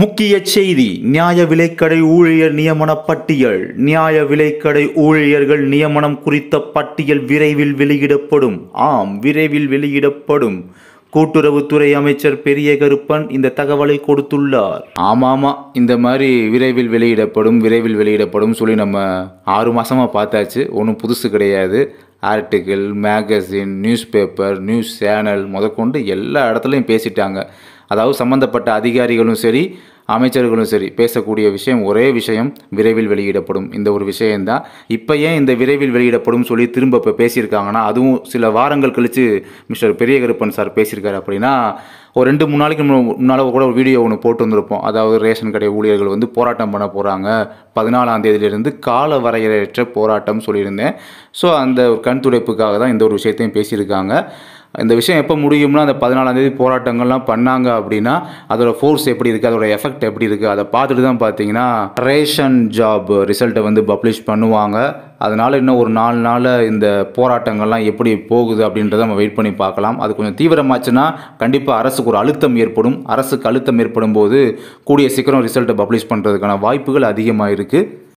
முக்கிய செய்தி நியாய விலைக்கடை ஊழியர் நியமன பட்டியல். நியாய விலைக்கடை ஊழியர்கள் நியமனம் குறித்த பட்டியல் விரைவில் வெளியிடப்படும். ஆம் விரைவில் வெளியிடப்படும். கூட்டுறவுத்துறை அமைச்சர் பெரிய கருப்பன் இந்த தகவலை கொடுத்துள்ளார். ஆமாமா இந்த மாதிரி விரைவில் வெளியிடப்படும் விரைவில் வெளியிடப்படும் சொல்லி நம்ம ஆறு மாதமாக பார்த்தாச்சு. ஒன்றும் புதுசு கிடையாது. Article magazine newspaper news channel முதற்கொண்டு எல்லா இடத்துலையும் பேசிட்டாங்க. அதாவது சம்பந்தப்பட்ட அதிகாரிகளும் சரி அமைச்சர்களும் சரி பேசக்கூடிய விஷயம் ஒரே விஷயம் விரைவில் வெளியிடப்படும். இந்த ஒரு விஷயம்தான். இப்போ ஏன் இந்த விரைவில் வெளியிடப்படும் சொல்லி திரும்ப இப்போ பேசியிருக்காங்கன்னா அதுவும் சில வாரங்கள் கழித்து மிஸ்டர் பெரியகருப்பன் சார் பேசியிருக்காரு அப்படின்னா ஒரு ரெண்டு மூணு நாளைக்கு முன்னால் கூட ஒரு வீடியோ ஒன்று போட்டு வந்திருப்போம். அதாவது ரேஷன் கடை ஊழியர்கள் வந்து போராட்டம் பண்ண போகிறாங்க பதினாலாம் தேதியிலிருந்து கால வரையறையற்ற போராட்டம் சொல்லியிருந்தேன். ஸோ அந்த ஒரு கண் துடைப்புக்காக தான் இந்த ஒரு விஷயத்தையும் பேசியிருக்காங்க. இந்த விஷயம் எப்போ முடியும்னா அந்த பதினாலாந்தேதி போராட்டங்கள்லாம் பண்ணாங்க அப்படின்னா அதோட ஃபோர்ஸ் எப்படி இருக்குது அதோட எஃபெக்ட் எப்படி இருக்குது அதை பார்த்துட்டு தான் பார்த்தீங்கன்னா ரேஷன் ஜாப் ரிசல்ட்டை வந்து பப்ளிஷ் பண்ணுவாங்க. அதனால் இன்னும் ஒரு நாலு நாளில் இந்த போராட்டங்கள்லாம் எப்படி போகுது அப்படின்றத நம்ம வெயிட் பண்ணி பார்க்கலாம். அது கொஞ்சம் தீவிரமாச்சுன்னா கண்டிப்பாக அரசுக்கு ஒரு அழுத்தம் ஏற்படும். அரசுக்கு அழுத்தம் ஏற்படும் போது கூடிய சீக்கிரம் ரிசல்ட்டை பப்ளிஷ் பண்ணுறதுக்கான வாய்ப்புகள் அதிகமாக இருக்குது